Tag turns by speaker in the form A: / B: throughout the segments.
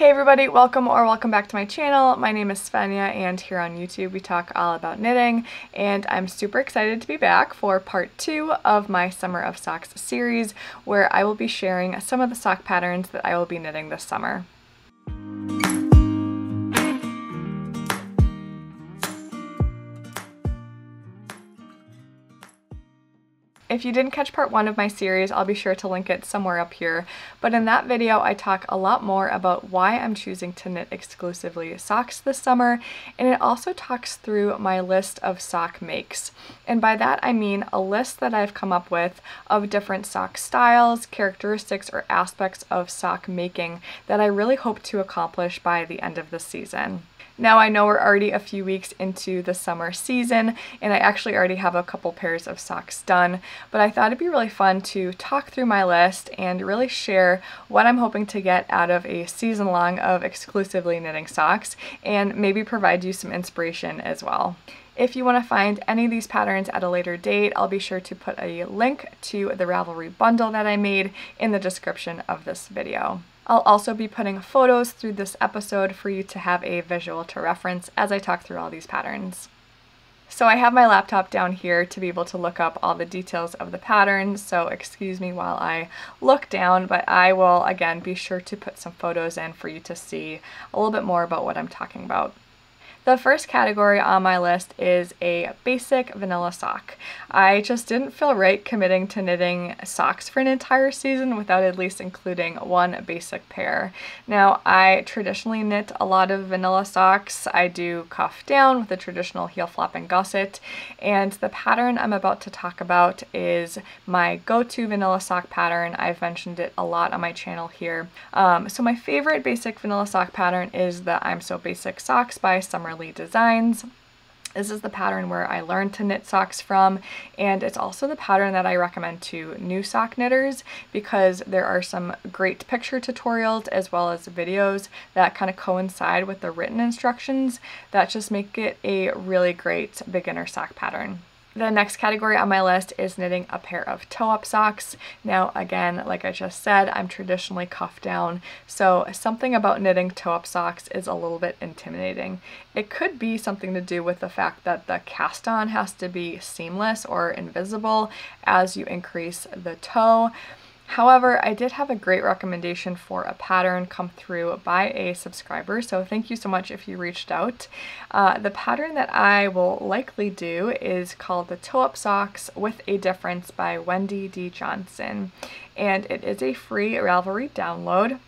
A: Hey everybody, welcome or welcome back to my channel. My name is Svenja and here on YouTube we talk all about knitting and I'm super excited to be back for part two of my Summer of Socks series where I will be sharing some of the sock patterns that I will be knitting this summer. If you didn't catch part one of my series, I'll be sure to link it somewhere up here. But in that video, I talk a lot more about why I'm choosing to knit exclusively socks this summer, and it also talks through my list of sock makes. And by that, I mean a list that I've come up with of different sock styles, characteristics, or aspects of sock making that I really hope to accomplish by the end of the season. Now I know we're already a few weeks into the summer season and I actually already have a couple pairs of socks done, but I thought it'd be really fun to talk through my list and really share what I'm hoping to get out of a season long of exclusively knitting socks and maybe provide you some inspiration as well. If you want to find any of these patterns at a later date, I'll be sure to put a link to the Ravelry bundle that I made in the description of this video. I'll also be putting photos through this episode for you to have a visual to reference as I talk through all these patterns. So I have my laptop down here to be able to look up all the details of the patterns, so excuse me while I look down, but I will again be sure to put some photos in for you to see a little bit more about what I'm talking about. The first category on my list is a basic vanilla sock. I just didn't feel right committing to knitting socks for an entire season without at least including one basic pair. Now, I traditionally knit a lot of vanilla socks. I do cuff down with a traditional heel flap and gusset, and the pattern I'm about to talk about is my go-to vanilla sock pattern. I've mentioned it a lot on my channel here. Um, so my favorite basic vanilla sock pattern is the I'm So Basic Socks by Summerlee Designs. This is the pattern where I learned to knit socks from, and it's also the pattern that I recommend to new sock knitters because there are some great picture tutorials as well as videos that kind of coincide with the written instructions that just make it a really great beginner sock pattern. The next category on my list is knitting a pair of toe-up socks. Now again, like I just said, I'm traditionally cuffed down, so something about knitting toe-up socks is a little bit intimidating. It could be something to do with the fact that the cast on has to be seamless or invisible as you increase the toe. However, I did have a great recommendation for a pattern come through by a subscriber, so thank you so much if you reached out. Uh, the pattern that I will likely do is called the Toe Up Socks with a Difference by Wendy D. Johnson, and it is a free Ravelry download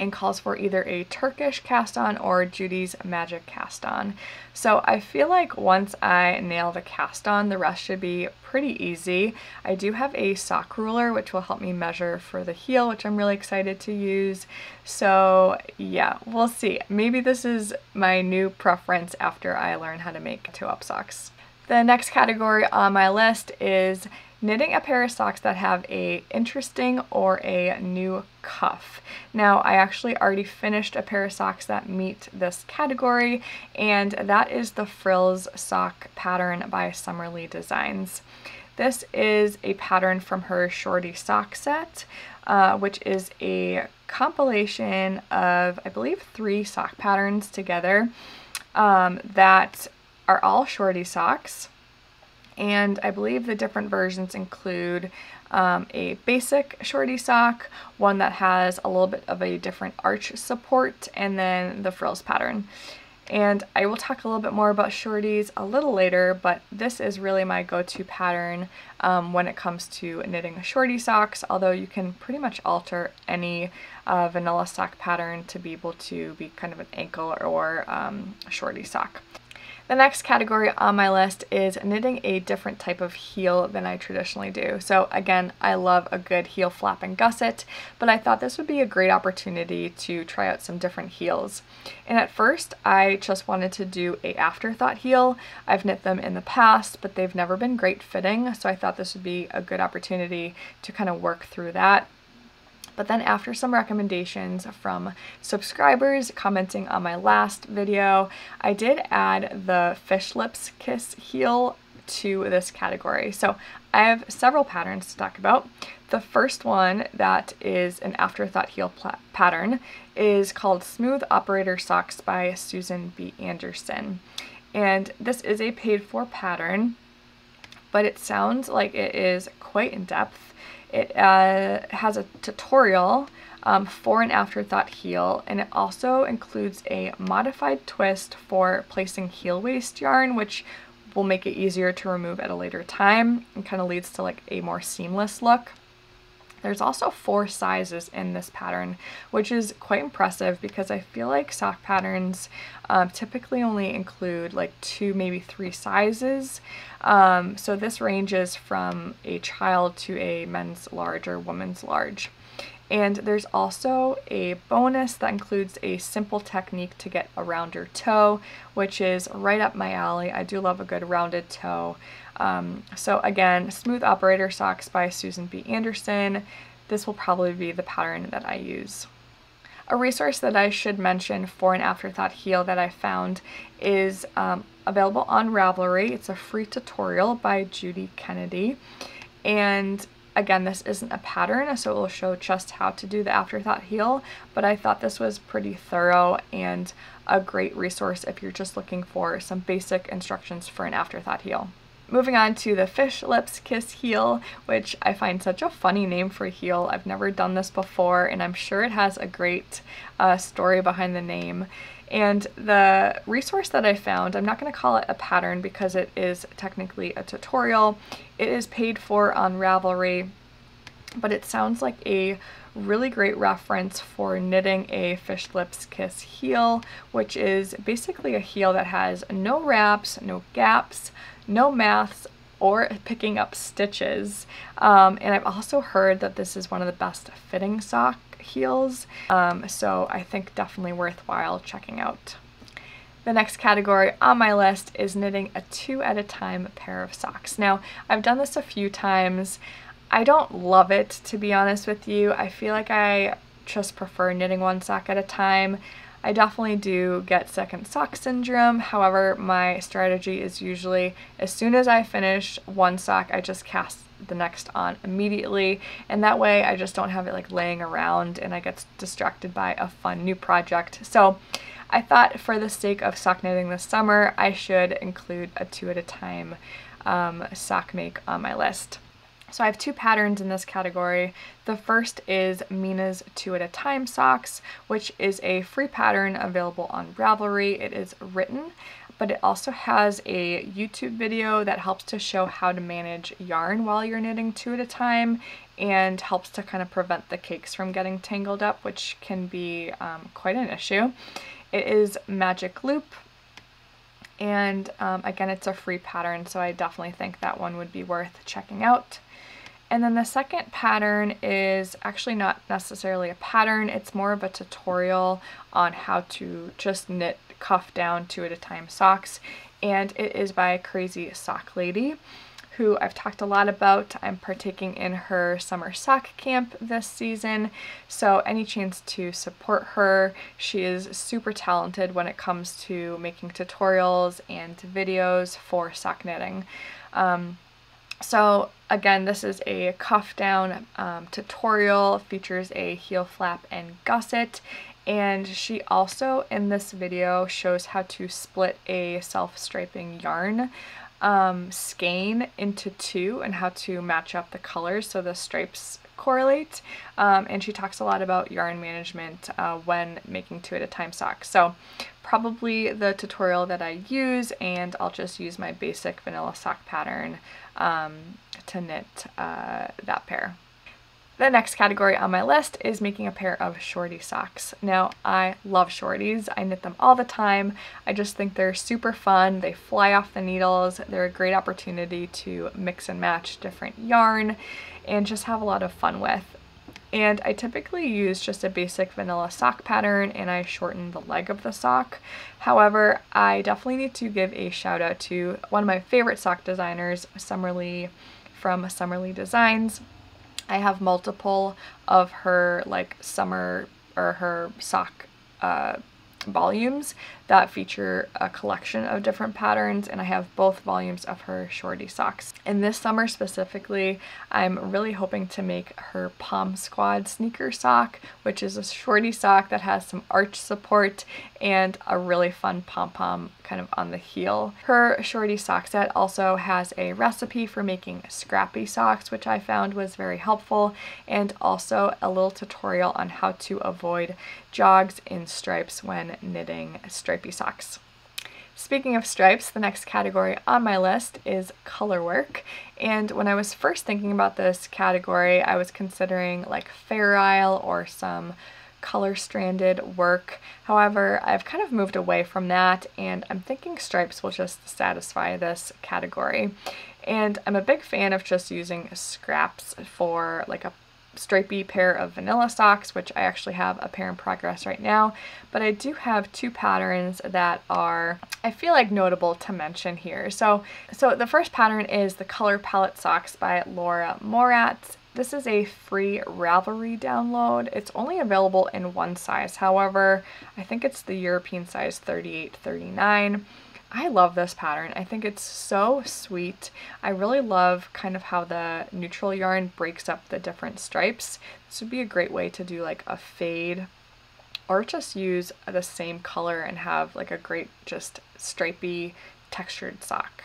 A: and calls for either a Turkish cast on or Judy's Magic cast on. So I feel like once I nail the cast on, the rest should be pretty easy. I do have a sock ruler which will help me measure for the heel, which I'm really excited to use. So yeah, we'll see. Maybe this is my new preference after I learn how to make toe-up socks. The next category on my list is knitting a pair of socks that have a interesting or a new cuff. Now I actually already finished a pair of socks that meet this category and that is the Frills sock pattern by Summerlee Designs. This is a pattern from her Shorty sock set, uh, which is a compilation of, I believe, three sock patterns together um, that are all Shorty socks and I believe the different versions include um, a basic shorty sock, one that has a little bit of a different arch support, and then the frills pattern. And I will talk a little bit more about shorties a little later, but this is really my go-to pattern um, when it comes to knitting shorty socks, although you can pretty much alter any uh, vanilla sock pattern to be able to be kind of an ankle or um, shorty sock. The next category on my list is knitting a different type of heel than I traditionally do. So again, I love a good heel flap and gusset, but I thought this would be a great opportunity to try out some different heels. And at first, I just wanted to do a afterthought heel. I've knit them in the past, but they've never been great fitting, so I thought this would be a good opportunity to kind of work through that. But then after some recommendations from subscribers commenting on my last video, I did add the Fish Lips Kiss heel to this category. So I have several patterns to talk about. The first one that is an afterthought heel pattern is called Smooth Operator Socks by Susan B. Anderson. And this is a paid for pattern, but it sounds like it is quite in depth. It uh, has a tutorial um, for an afterthought heel and it also includes a modified twist for placing heel waste yarn which will make it easier to remove at a later time and kind of leads to like a more seamless look. There's also four sizes in this pattern, which is quite impressive because I feel like sock patterns um, typically only include like two, maybe three sizes. Um, so this ranges from a child to a men's large or woman's large. And there's also a bonus that includes a simple technique to get a rounder toe, which is right up my alley. I do love a good rounded toe. Um, so again, Smooth Operator Socks by Susan B. Anderson. This will probably be the pattern that I use. A resource that I should mention for an afterthought heel that I found is um, available on Ravelry. It's a free tutorial by Judy Kennedy. And Again, this isn't a pattern, so it will show just how to do the afterthought heel, but I thought this was pretty thorough and a great resource if you're just looking for some basic instructions for an afterthought heel. Moving on to the Fish Lips Kiss heel, which I find such a funny name for a heel. I've never done this before, and I'm sure it has a great uh, story behind the name. And the resource that I found, I'm not going to call it a pattern because it is technically a tutorial. It is paid for on Ravelry, but it sounds like a really great reference for knitting a fish lips kiss heel, which is basically a heel that has no wraps, no gaps, no maths, or picking up stitches. Um, and I've also heard that this is one of the best fitting sock heels, um, so I think definitely worthwhile checking out. The next category on my list is knitting a two at a time pair of socks. Now, I've done this a few times. I don't love it, to be honest with you. I feel like I just prefer knitting one sock at a time. I definitely do get second sock syndrome. However, my strategy is usually as soon as I finish one sock, I just cast the next on immediately. And that way I just don't have it like laying around and I get distracted by a fun new project. So I thought for the sake of sock knitting this summer, I should include a two at a time um, sock make on my list. So I have two patterns in this category. The first is Mina's Two at a Time Socks, which is a free pattern available on Ravelry. It is written, but it also has a YouTube video that helps to show how to manage yarn while you're knitting two at a time and helps to kind of prevent the cakes from getting tangled up, which can be um, quite an issue. It is Magic Loop, and um, again, it's a free pattern, so I definitely think that one would be worth checking out. And then the second pattern is actually not necessarily a pattern, it's more of a tutorial on how to just knit cuff down two at a time socks. And it is by Crazy Sock Lady, who I've talked a lot about. I'm partaking in her summer sock camp this season, so any chance to support her. She is super talented when it comes to making tutorials and videos for sock knitting. Um, so again, this is a cuff down um, tutorial, features a heel flap and gusset, and she also in this video shows how to split a self-striping yarn um, skein into two and how to match up the colors so the stripes correlate. Um, and she talks a lot about yarn management uh, when making two at a time socks. So probably the tutorial that I use and I'll just use my basic vanilla sock pattern um, to knit uh, that pair. The next category on my list is making a pair of shorty socks. Now, I love shorties. I knit them all the time. I just think they're super fun. They fly off the needles. They're a great opportunity to mix and match different yarn and just have a lot of fun with. And I typically use just a basic vanilla sock pattern and I shorten the leg of the sock. However, I definitely need to give a shout out to one of my favorite sock designers, Summerlee from Summerlee Designs. I have multiple of her like summer or her sock uh, volumes that feature a collection of different patterns and I have both volumes of her shorty socks. And this summer specifically, I'm really hoping to make her Pom Squad sneaker sock, which is a shorty sock that has some arch support and a really fun pom-pom kind of on the heel. Her shorty sock set also has a recipe for making scrappy socks, which I found was very helpful, and also a little tutorial on how to avoid jogs in stripes when knitting stripy socks. Speaking of stripes, the next category on my list is color work. And when I was first thinking about this category, I was considering like Fair Isle or some color stranded work. However, I've kind of moved away from that and I'm thinking stripes will just satisfy this category. And I'm a big fan of just using scraps for like a stripy pair of vanilla socks, which I actually have a pair in progress right now, but I do have two patterns that are, I feel like notable to mention here. So, so the first pattern is the Color Palette Socks by Laura Moratz. This is a free Ravelry download. It's only available in one size. However, I think it's the European size 38, 39. I love this pattern. I think it's so sweet. I really love kind of how the neutral yarn breaks up the different stripes. This would be a great way to do like a fade or just use the same color and have like a great just stripy textured sock.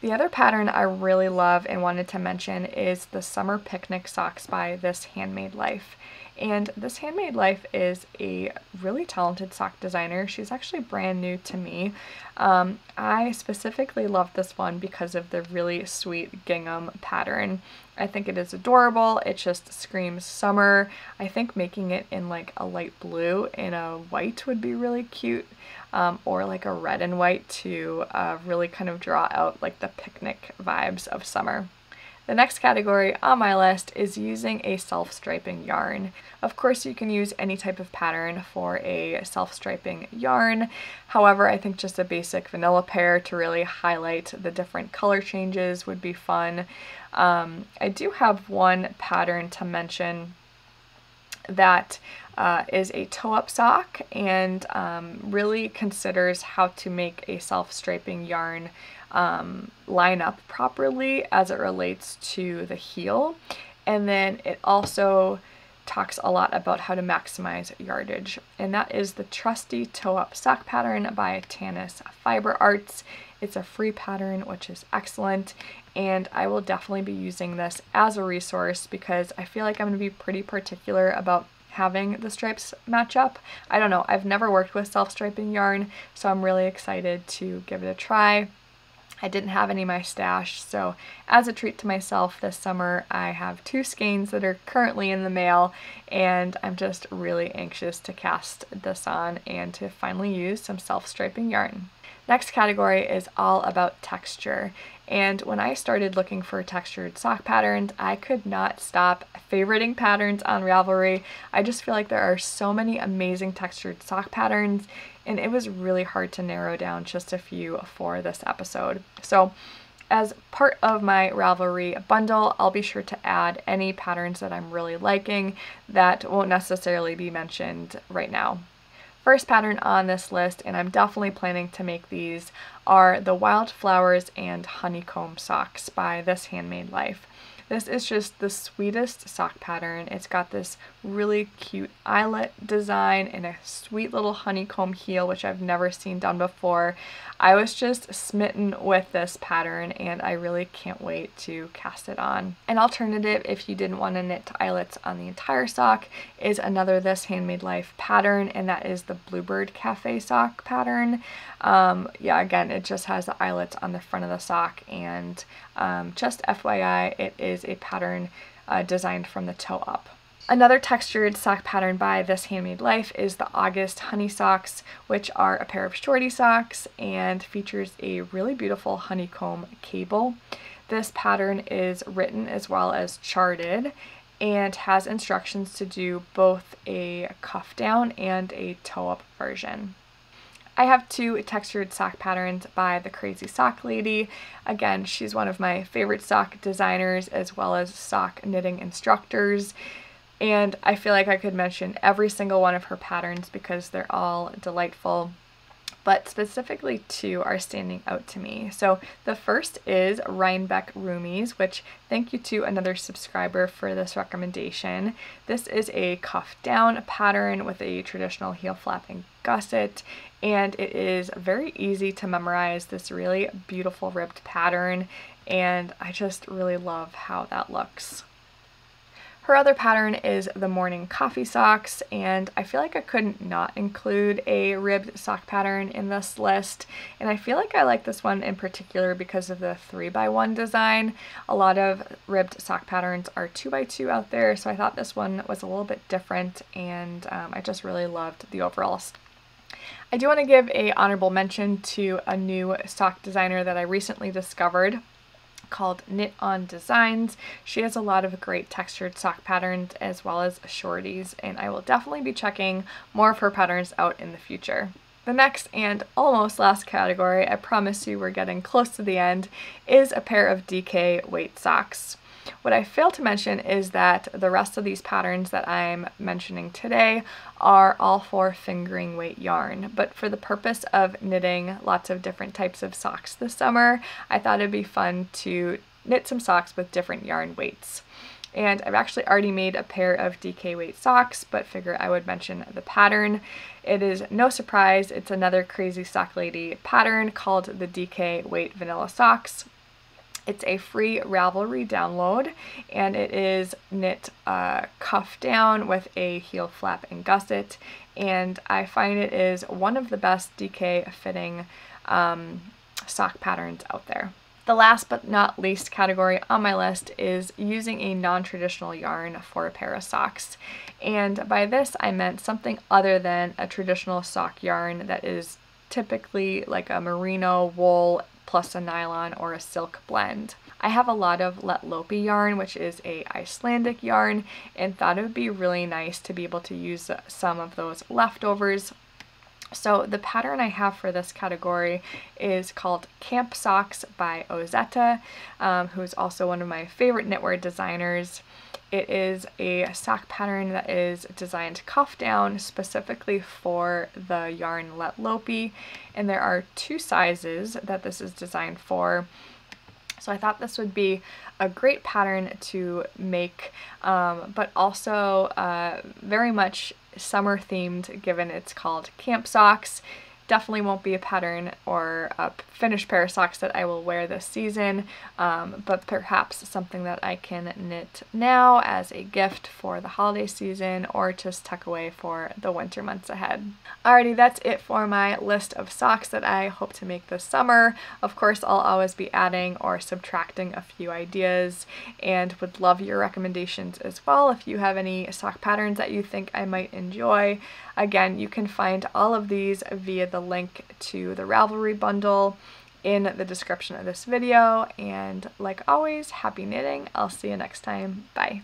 A: The other pattern I really love and wanted to mention is the Summer Picnic Socks by This Handmade Life. And this Handmade Life is a really talented sock designer. She's actually brand new to me. Um, I specifically love this one because of the really sweet gingham pattern. I think it is adorable. It just screams summer. I think making it in like a light blue and a white would be really cute. Um, or like a red and white to uh, really kind of draw out like the picnic vibes of summer. The next category on my list is using a self-striping yarn. Of course you can use any type of pattern for a self-striping yarn, however I think just a basic vanilla pair to really highlight the different color changes would be fun. Um, I do have one pattern to mention that uh, is a toe-up sock and um, really considers how to make a self-striping yarn um, line up properly as it relates to the heel. And then it also talks a lot about how to maximize yardage. And that is the Trusty Toe Up Sock Pattern by Tanis Fiber Arts. It's a free pattern, which is excellent. And I will definitely be using this as a resource because I feel like I'm going to be pretty particular about having the stripes match up. I don't know, I've never worked with self-striping yarn, so I'm really excited to give it a try. I didn't have any in my stash, so as a treat to myself this summer, I have two skeins that are currently in the mail, and I'm just really anxious to cast this on and to finally use some self-striping yarn. Next category is all about texture. And when I started looking for textured sock patterns, I could not stop favoriting patterns on Ravelry. I just feel like there are so many amazing textured sock patterns and it was really hard to narrow down just a few for this episode. So as part of my Ravelry bundle, I'll be sure to add any patterns that I'm really liking that won't necessarily be mentioned right now. First pattern on this list, and I'm definitely planning to make these, are the Wildflowers and Honeycomb Socks by This Handmade Life. This is just the sweetest sock pattern. It's got this really cute eyelet design and a sweet little honeycomb heel, which I've never seen done before. I was just smitten with this pattern and I really can't wait to cast it on. An alternative if you didn't want to knit eyelets on the entire sock is another This Handmade Life pattern and that is the Bluebird Cafe sock pattern. Um, yeah, again, it just has the eyelets on the front of the sock and um, just FYI, it is a pattern uh, designed from the toe up. Another textured sock pattern by This Handmade Life is the August Honey Socks, which are a pair of shorty socks and features a really beautiful honeycomb cable. This pattern is written as well as charted and has instructions to do both a cuff down and a toe up version. I have two textured sock patterns by the Crazy Sock Lady. Again, she's one of my favorite sock designers as well as sock knitting instructors. And I feel like I could mention every single one of her patterns because they're all delightful but specifically two are standing out to me. So the first is Rhinebeck Roomies, which thank you to another subscriber for this recommendation. This is a cuff down pattern with a traditional heel flap and gusset, and it is very easy to memorize this really beautiful ribbed pattern, and I just really love how that looks. Her other pattern is the morning coffee socks, and I feel like I couldn't not include a ribbed sock pattern in this list. And I feel like I like this one in particular because of the 3x1 design. A lot of ribbed sock patterns are 2x2 out there, so I thought this one was a little bit different, and um, I just really loved the overall I do want to give a honorable mention to a new sock designer that I recently discovered called Knit On Designs. She has a lot of great textured sock patterns as well as shorties, and I will definitely be checking more of her patterns out in the future. The next and almost last category, I promise you we're getting close to the end, is a pair of DK weight socks. What I failed to mention is that the rest of these patterns that I'm mentioning today are all for fingering weight yarn, but for the purpose of knitting lots of different types of socks this summer, I thought it'd be fun to knit some socks with different yarn weights. And I've actually already made a pair of DK weight socks, but figure I would mention the pattern. It is no surprise, it's another Crazy Sock Lady pattern called the DK weight vanilla socks. It's a free Ravelry download and it is knit uh, cuff down with a heel flap and gusset and I find it is one of the best DK fitting um, sock patterns out there. The last but not least category on my list is using a non-traditional yarn for a pair of socks. And by this I meant something other than a traditional sock yarn that is typically like a merino wool plus a nylon or a silk blend. I have a lot of Léttlopi yarn, which is a Icelandic yarn, and thought it would be really nice to be able to use some of those leftovers so the pattern I have for this category is called Camp Socks by Ozetta, um, who is also one of my favorite knitwear designers. It is a sock pattern that is designed cuff down specifically for the yarn Léttlopi, and there are two sizes that this is designed for. So I thought this would be a great pattern to make, um, but also uh, very much summer themed given it's called Camp Socks. Definitely won't be a pattern or a finished pair of socks that I will wear this season, um, but perhaps something that I can knit now as a gift for the holiday season or just tuck away for the winter months ahead. Alrighty, that's it for my list of socks that I hope to make this summer. Of course, I'll always be adding or subtracting a few ideas and would love your recommendations as well if you have any sock patterns that you think I might enjoy. Again, you can find all of these via the link to the Ravelry bundle in the description of this video. And like always, happy knitting. I'll see you next time. Bye.